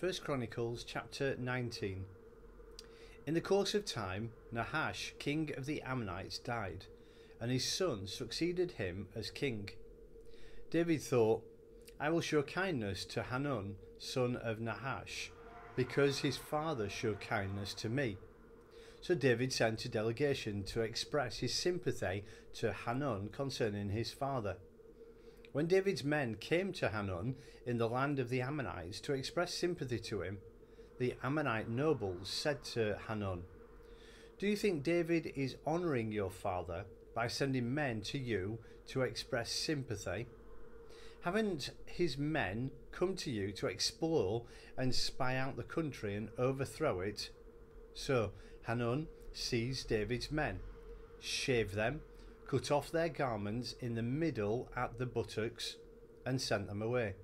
First Chronicles chapter 19. In the course of time, Nahash, king of the Ammonites, died, and his son succeeded him as king. David thought, I will show kindness to Hanun, son of Nahash, because his father showed kindness to me. So David sent a delegation to express his sympathy to Hanun concerning his father. When David's men came to Hanun in the land of the Ammonites to express sympathy to him, the Ammonite nobles said to Hanun, Do you think David is honouring your father by sending men to you to express sympathy? Haven't his men come to you to explore and spy out the country and overthrow it? So Hanun seized David's men, shaved them, cut off their garments in the middle at the buttocks, and sent them away.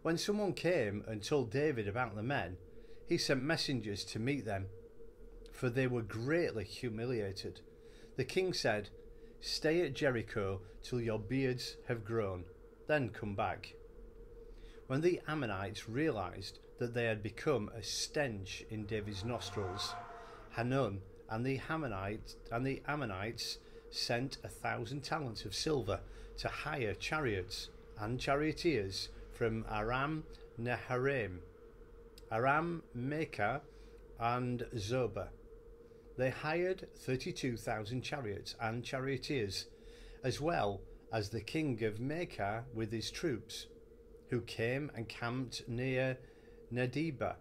When someone came and told David about the men, he sent messengers to meet them, for they were greatly humiliated. The king said, Stay at Jericho till your beards have grown, then come back. When the Ammonites realized that they had become a stench in David's nostrils, Hanun and the Ammonites and the Ammonites sent a thousand talents of silver to hire chariots and charioteers from Aram Naharaim, Aram Maacah, and Zobah. They hired 32,000 chariots and charioteers, as well as the king of Maacah with his troops, who came and camped near Medeba,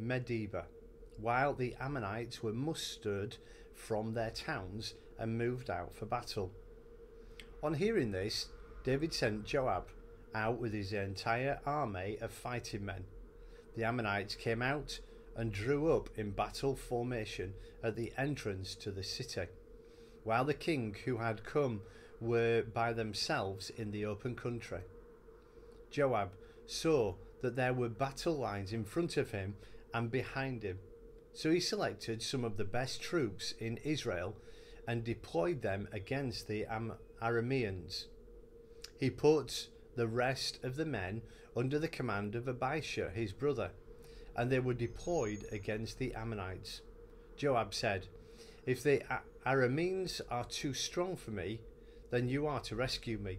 Medeba, while the Ammonites were mustered from their towns and moved out for battle. On hearing this, David sent Joab out with his entire army of fighting men. The Ammonites came out and drew up in battle formation at the entrance to the city, while the king who had come were by themselves in the open country. Joab saw that there were battle lines in front of him and behind him, so he selected some of the best troops in Israel and deployed them against the Am- Arameans. He put the rest of the men under the command of Abishai, his brother, and they were deployed against the Ammonites. Joab said, If the Arameans are too strong for me, then you are to rescue me.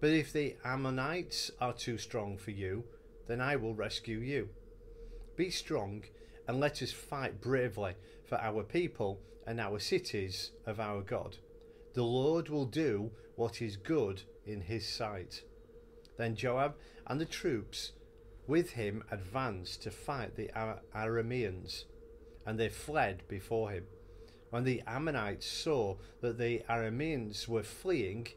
But if the Ammonites are too strong for you, then I will rescue you. Be strong and let us fight bravely for our people and our cities of our God. The Lord will do what is good in his sight. Then Joab and the troops with him advanced to fight the Arameans, and they fled before him. When the Ammonites saw that the Arameans were fleeing,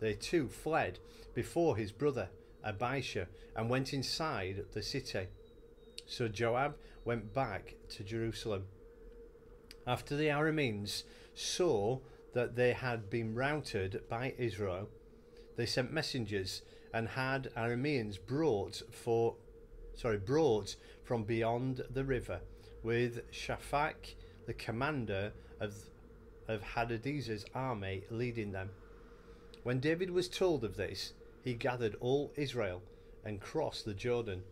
they too fled before his brother Abishai and went inside the city. So Joab went back to Jerusalem. After the Arameans saw that they had been routed by Israel, they sent messengers and had Arameans brought for sorry brought from beyond the river with Shophak the commander of of Hadadezer's army leading them. When David was told of this, he gathered all Israel and crossed the Jordan.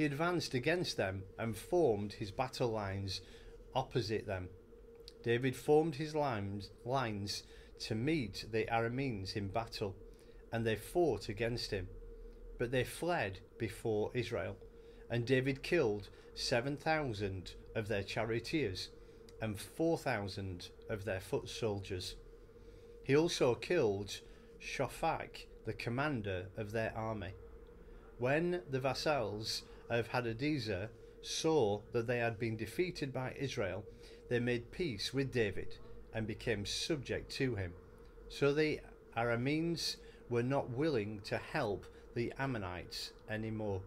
He advanced against them and formed his battle lines opposite them. David formed his lines, lines to meet the Arameans in battle, and they fought against him. But they fled before Israel, and David killed 7,000 of their charioteers and 4,000 of their foot soldiers. He also killed Shophak, the commander of their army. When the vassals of Hadadezer saw that they had been defeated by Israel, they made peace with David and became subject to him. So the Arameans were not willing to help the Ammonites anymore.